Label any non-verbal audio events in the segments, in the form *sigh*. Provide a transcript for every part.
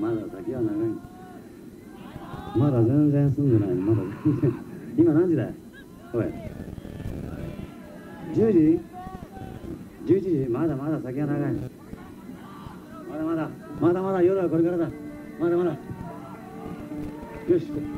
まだ先は長い。まだ全然済んでない。まだ全然 *laughs* 今何時だい？おい。10時 ?11 時？まだまだ先は長い。まだまだ。まだまだ。夜はこれからだ。まだまだ。よし。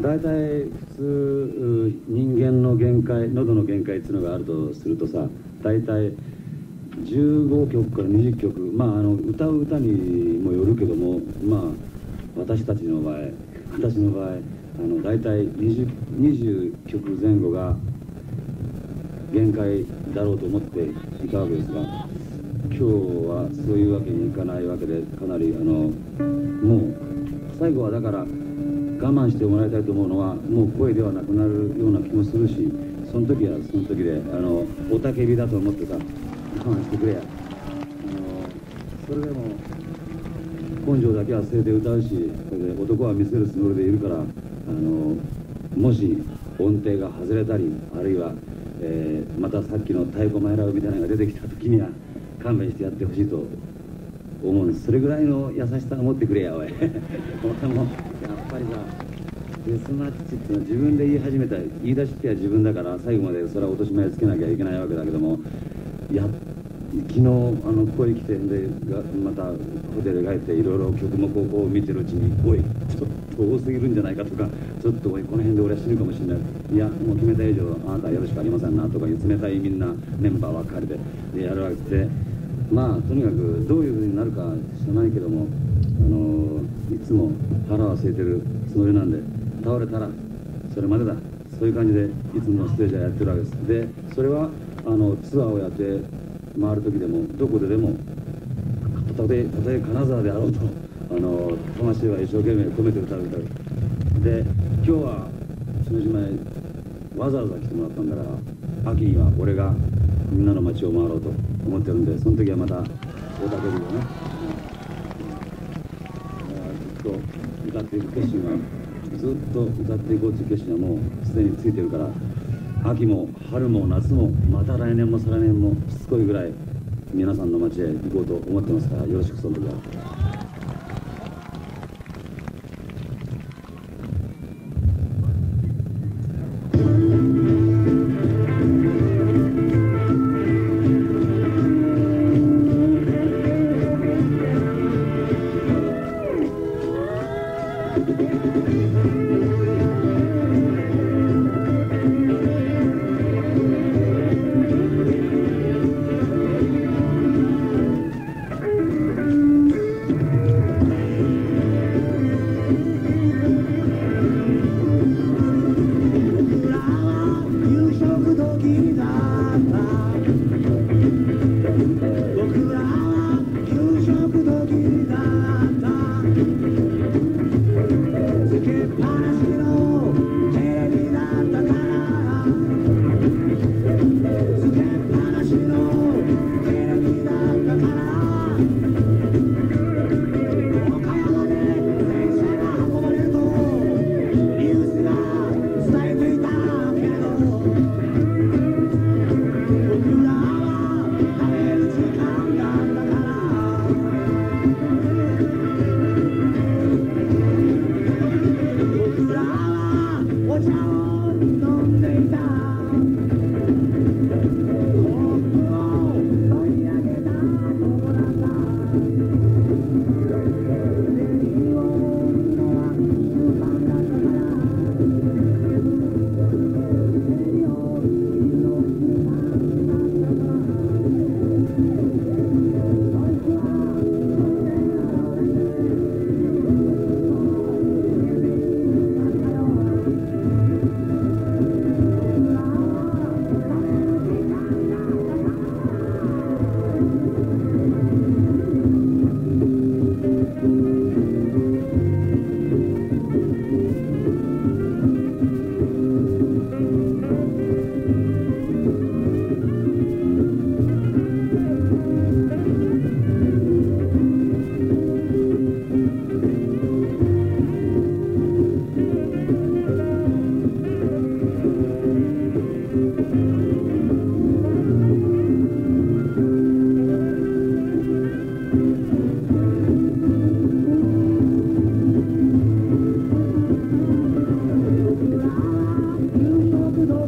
大体普通人間の限界喉の限界っていうのがあるとするとさ大体15曲から20曲まああの歌う歌にもよるけどもまあ私たちの場合私の場合あの大体 20, 20曲前後が限界だろうと思っていたわけですが今日はそういうわけにいかないわけでかなりあのもう最後はだから我慢してもらいたいと思うのはもう声ではなくなるような気もするしその時はその時であの雄たけびだと思ってさ我慢してくれや。あのそれでも根性だけは捨てて歌うしそれで男は見せるつもりでいるからあのもし音程が外れたりあるいは、えー、またさっきの太鼓前ラブみたいなのが出てきた時には勘弁してやってほしいと思う。んですそれぐらいの優しさを持ってくれやおい。*laughs* もぱりさデスマッチっていうのは自分で言い始めた言い出しっては自分だから最後までそれは落とし前つけなきゃいけないわけだけどもや昨日あのここへ来てでまたホテル帰っていろいろ曲もここを見てるうちに「おいちょっと多すぎるんじゃないか」とか「ちょっとおいこの辺で俺は死ぬかもしれない」いやもう決めた以上あなたはよろしくありませんなとかいう冷たいみんなメンバーばっかりででやるわけでまあとにかくどういうふうになるか知らないけどもあのいつも腹は空いてるつもりなんで倒れたらそれまでだ。そういう感じでいつもステージはやってるわけです。でそれはあのツアーをやって回る時でもどこででもたとええ金沢であろうとあの魂は一生懸命込めて歌う歌う。で今日はその島へわざわざ来てもらったんだから秋には俺がみんなの街を回ろうと思ってるんでその時はまた大竹流をねずっと歌っていく決心はずっと歌っていこうという決心はもうすでについてるから秋も春も夏もまた来年も再来年もしつこいぐらい皆さんの街へ行こうと思ってますからよろしくその時は。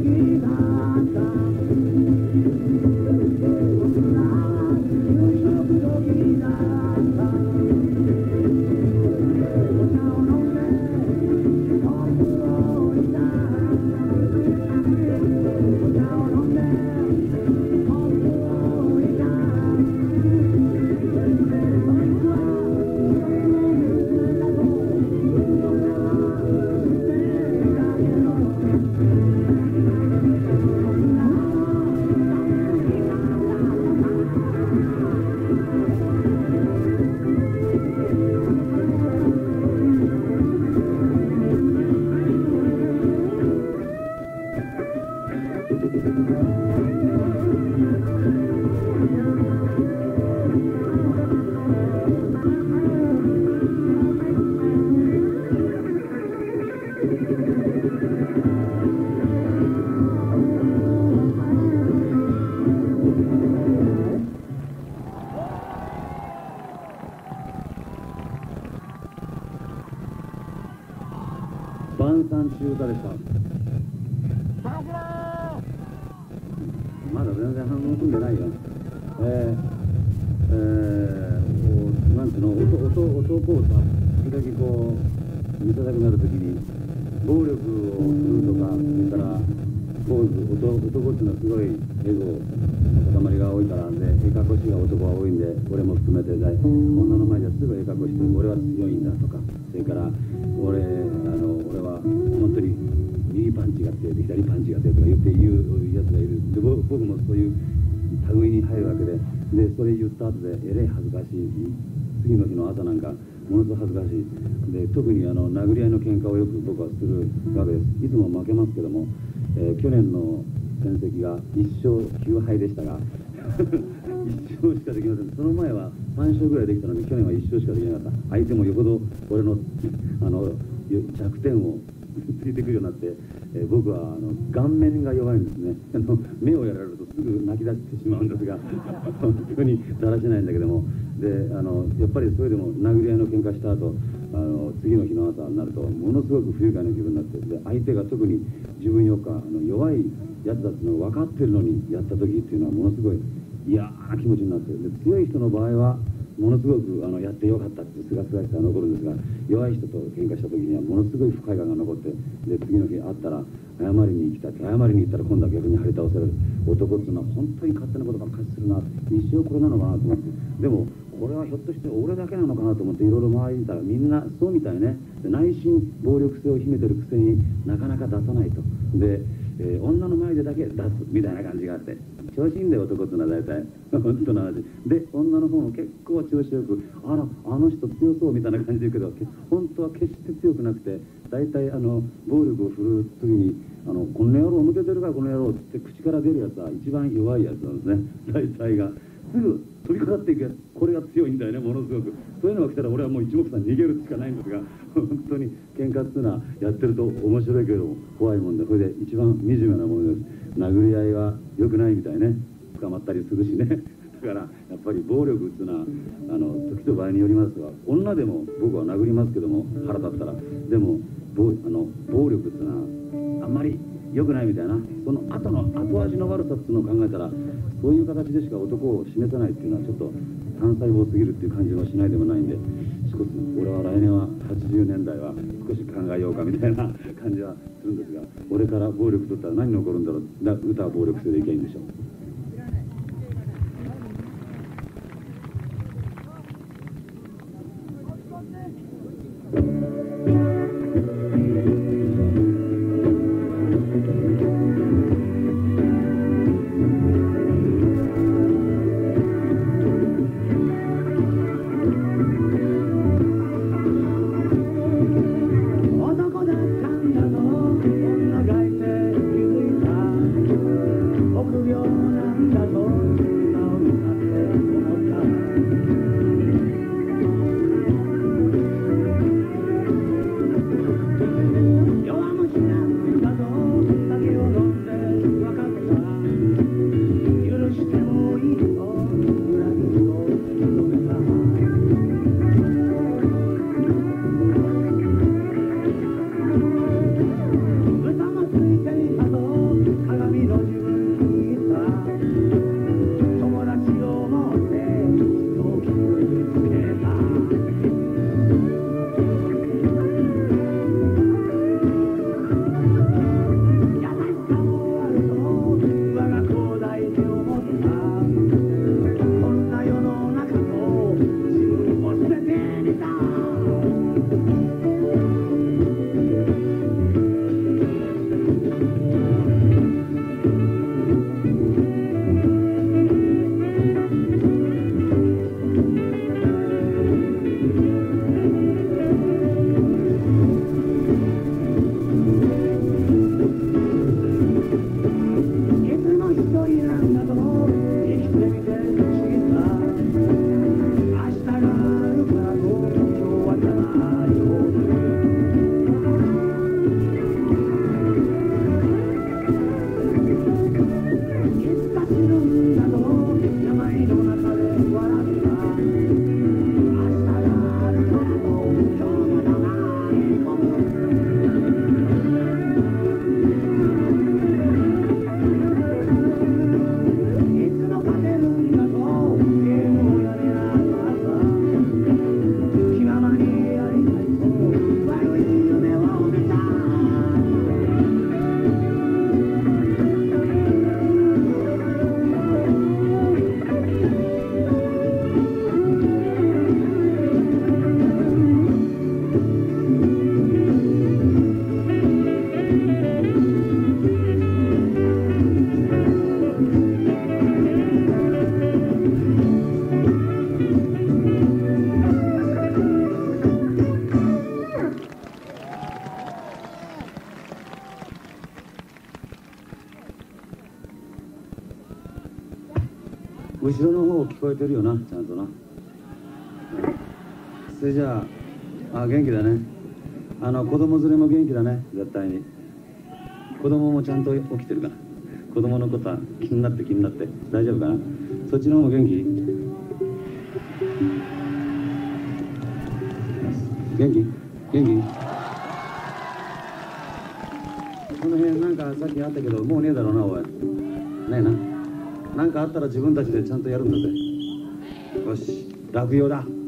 vida. からでええかっこしが男が多いんで俺も含めてだ女の前ではすぐええかっこして俺は強いんだとか。それから俺あの俺は本当に右パンチが強いで左パンチが強いとか言って言うやつがいる。で僕もそういう類に入るわけで。でそれ言った後でえれい恥ずかしい。次の日の朝なんかものすごく恥ずかしい。で特にあの殴り合いの喧嘩をよく僕はするわけです。いつも負けますけども、えー去年の戦績が1勝9敗でしたが。1勝しかできません。その前は3勝ぐらいできたのに去年は1勝しかできなかった。相手もよほど俺のあの弱点を *laughs* ついてくるようになって、えー僕はあの顔面が弱いんですね。あの目をやられるとすぐ泣き出してしまうんですが本当にだらしないんだけども。であのやっぱりそれでも殴り合いの喧嘩した後あの次の日の朝になるとものすごく不愉快な気分になってで相手が特に自分よっかあの弱いやつだっていうのを分かってるのにやった時っていうのはものすごい嫌な気持ちになってで強い人の場合はものすごくあのやってよかったってすがすがしさが残るんですが弱い人と喧嘩した時にはものすごい不快感が残ってで次の日会ったら謝りに行きたい謝りに行ったら今度は逆に張り倒される男っていうのは本当に勝手なことばっかりするな一生これなのかなと思ってでもこれはひょっとして俺だけなのかなと思っていろいろ周り見たらみんなそうみたいね内心暴力性を秘めてるくせになかなか出さないと。で、えー女の前でだけ出すみたいな感じがあって。調子いいんだよ男ってのは大体 *laughs* 本当の話。で女の方も結構調子よくあらあの人強そうみたいな感じで言うけどけ本当は決して強くなくて大体あの暴力を振るう時にあのこの野郎表出るからこの野郎って口から出るやつは一番弱いやつなんですね。*laughs* 大体が。すぐ飛びかかっていくやつ。これが強いんだよねものすごく。そういうのが来たら俺はもう一目散逃げるしかないんですが *laughs* 本当に喧嘩っていうのはやってると面白いけど怖いもんでそれで一番惨めなものです。殴り合いは良くないみたいね。捕まったりするしね。*laughs* だからやっぱり暴力っていうのはあの時と場合によりますが女でも僕は殴りますけども腹立ったら。でも暴あの暴力っていうのはあんまり良くないみたいな。その後の後味の悪さっていうのを考えたらそういう形でしか男を示せないっていうのはちょっと単細胞すぎるっていう感じはしないでもないんで少し俺は来年は80年代は少し考えようかみたいな感じはするんですが俺から暴力取ったら何が起こるんだろうだ歌は暴力性でいけばいいんでしょう。えてるよなちゃんとな。それじゃああ元気だね。あの子供連れも元気だね絶対に。子供もちゃんと起きてるかな。子供のことは気になって気になって。大丈夫かな。そっちの方も元気？元気？元気？この辺なんかさっきあったけどもうねえだろうなおい。ねえな。なんかあったら自分たちでちゃんとやるんだぜ。落葉だ。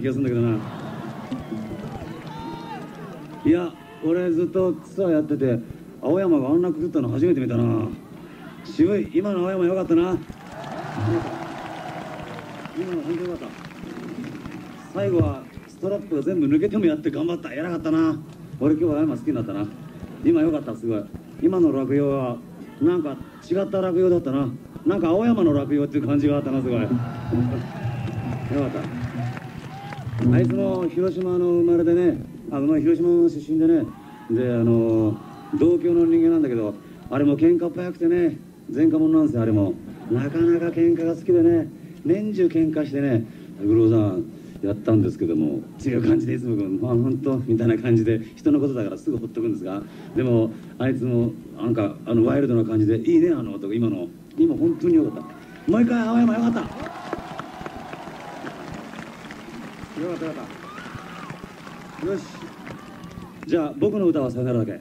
気がするんだけどな。いや俺ずっとツアーやってて青山があんなくぐったの初めて見たな。渋い今の青山よかったな。今の本当よかった。最後はストラップが全部抜けてもやって頑張った。偉かったな。俺今日は青山好きになったな。今よかったすごい。今の落葉はなんか違った落葉だったな。なんか青山の落葉っていう感じがあったなすごい。よかった。あいつも広島の生まれでねあの広島の出身でねであの同郷の人間なんだけどあれも喧嘩っ早くてね前科者なんですよあれも。なかなか喧嘩が好きでね年中喧嘩してね五郎さんやったんですけどもってい感じでいつも「まあ本当」みたいな感じで人のことだからすぐほっとくんですがでもあいつもなんかあのワイルドな感じで「いいねあの男今の今本当によかった。もう一回青山よかったよかったよかった。よし。じゃあ僕の歌はさよならだけ。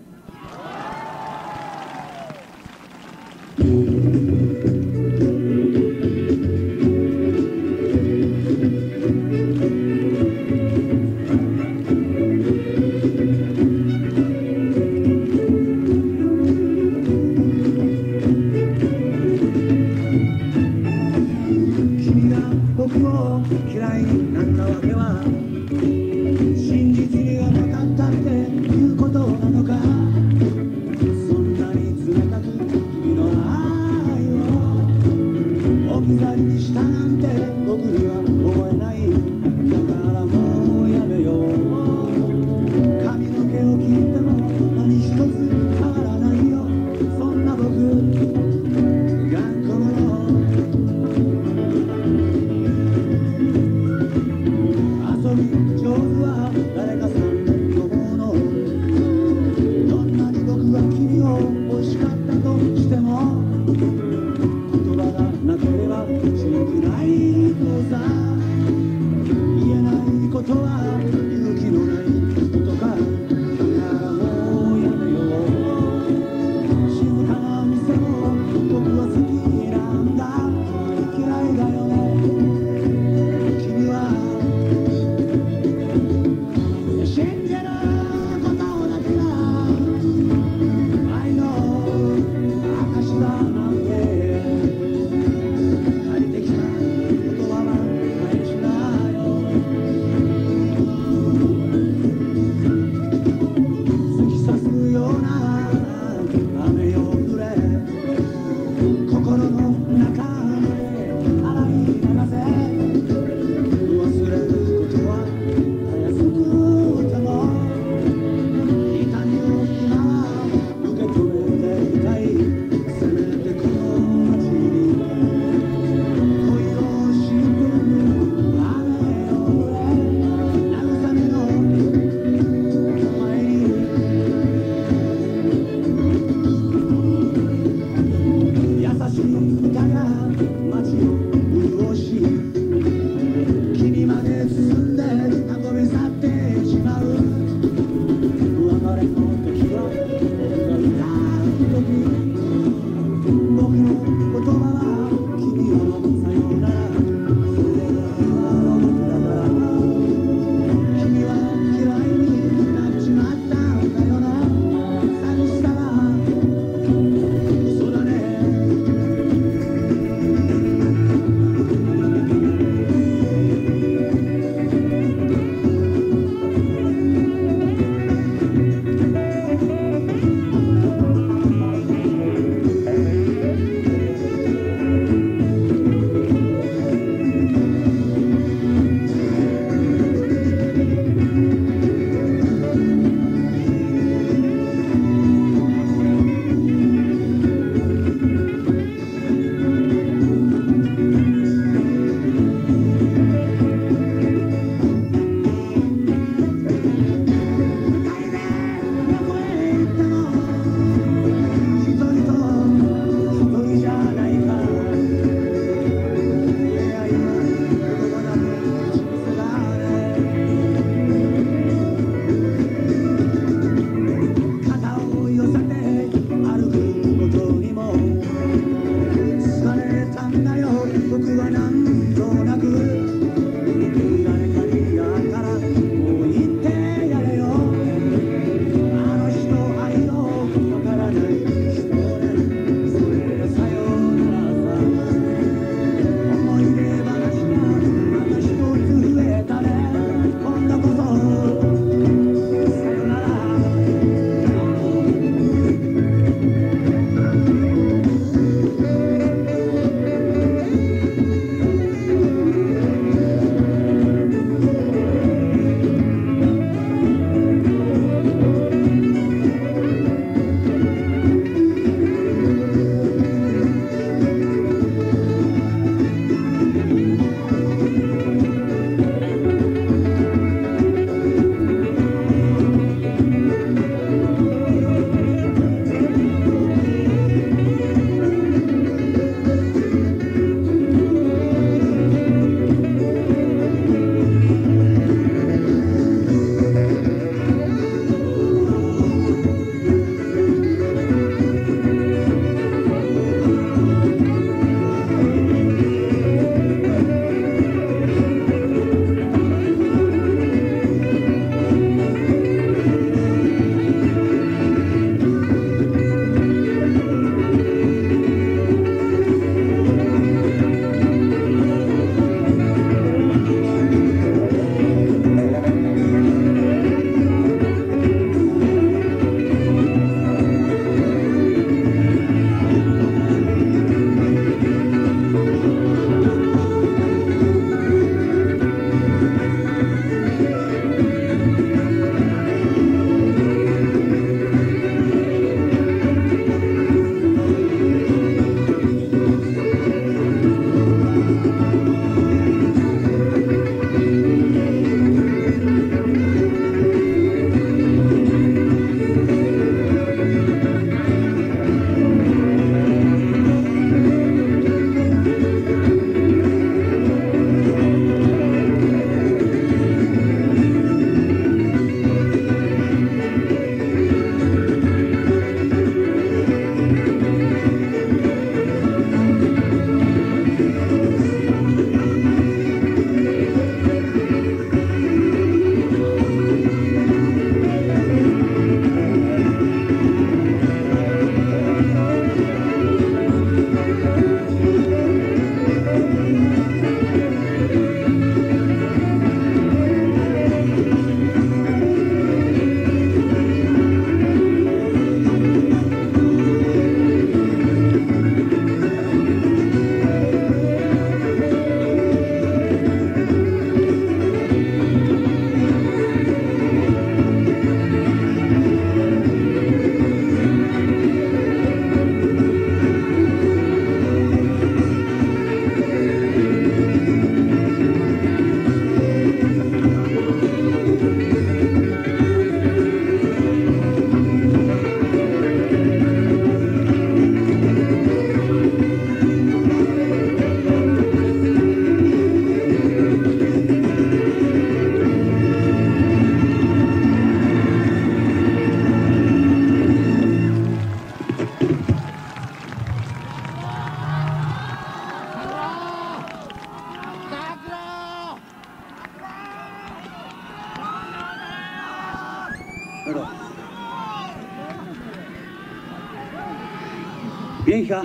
元気か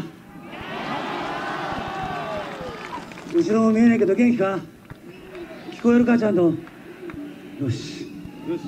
後ろも見えないけど元気か聞こえるかちゃんとよしよし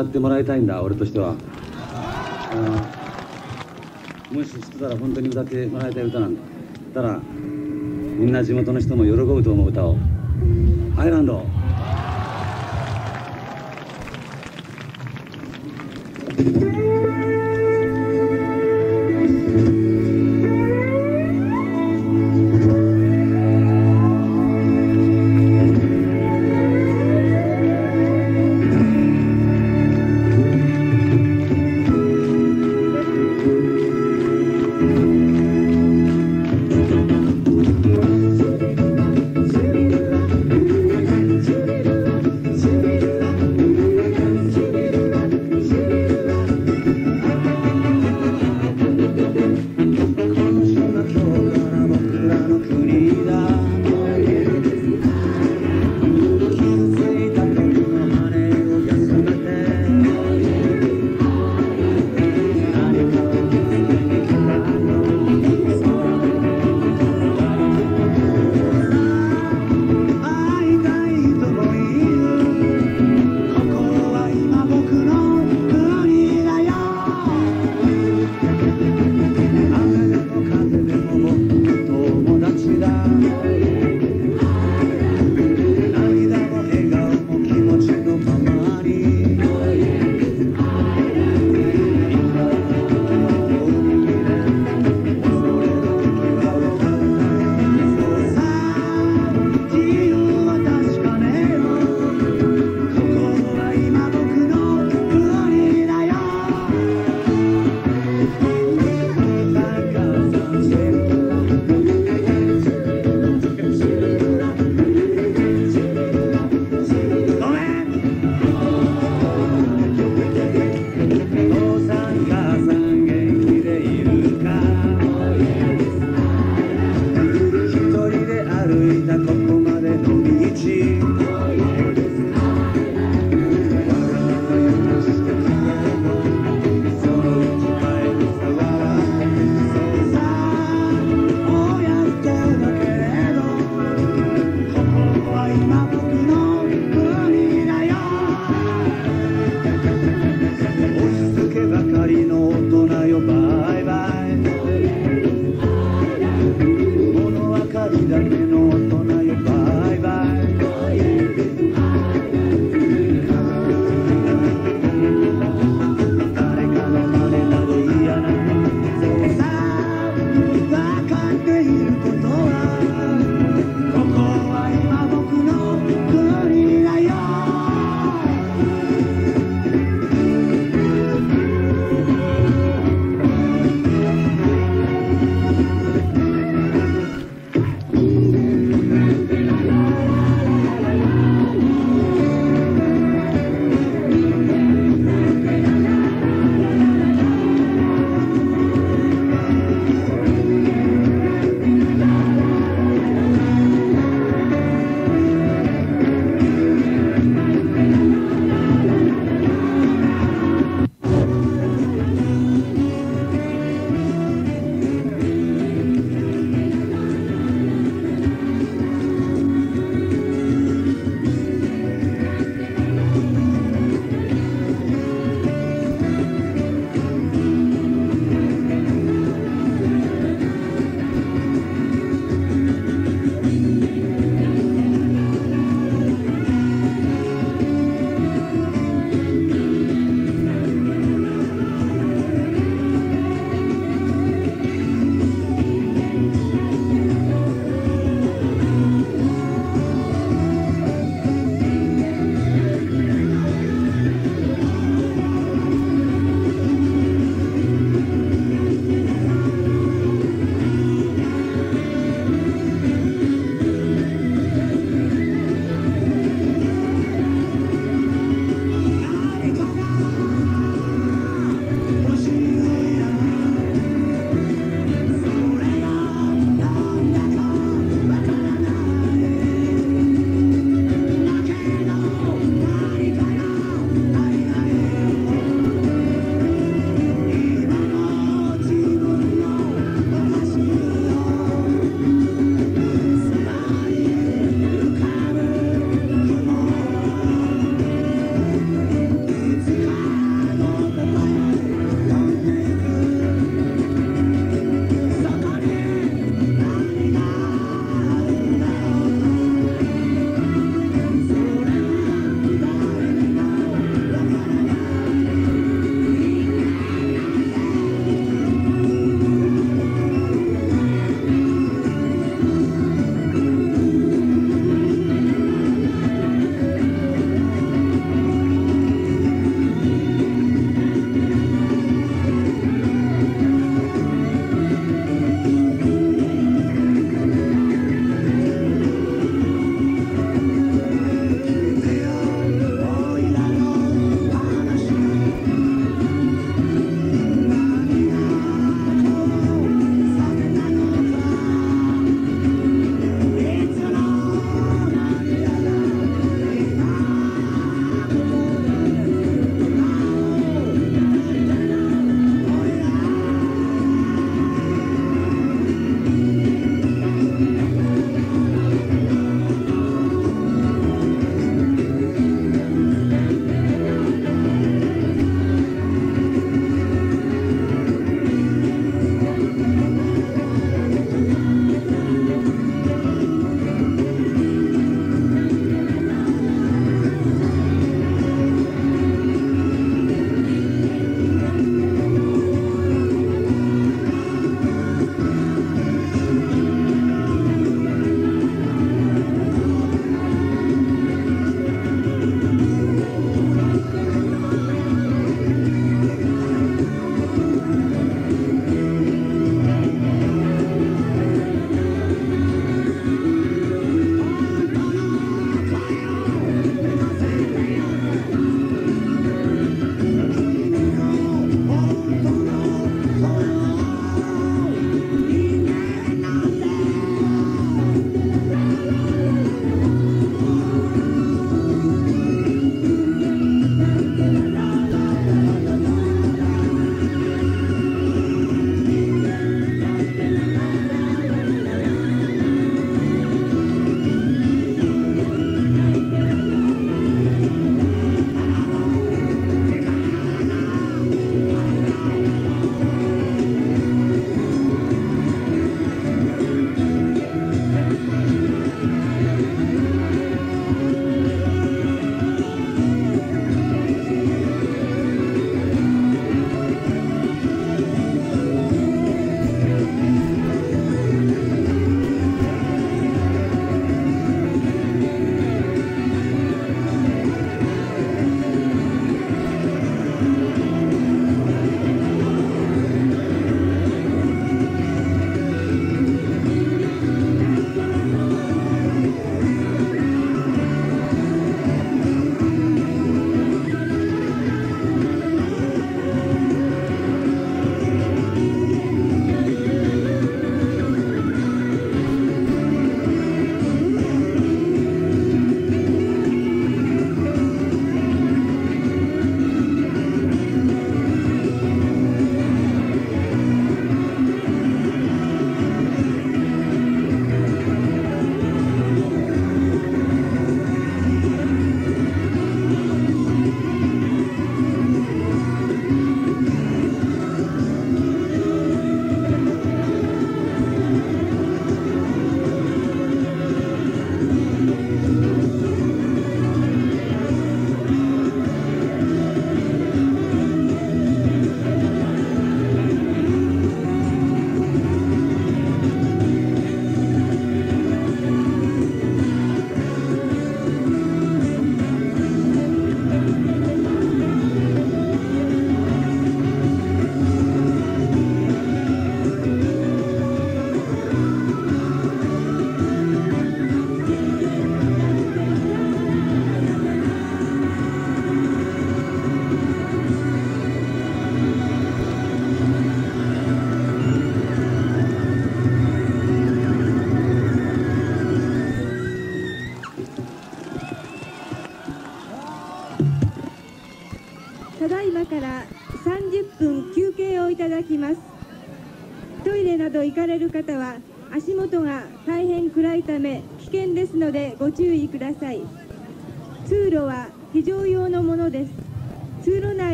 歌ってもらいたいんだ俺としては。あーもし知ってたら本当に歌ってもらいたい歌なんだ。たらみんな地元の人も喜ぶと思う歌を。アイランド「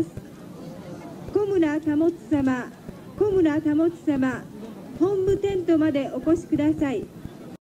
ます。小村保様小村保様本部テントまでお越しください。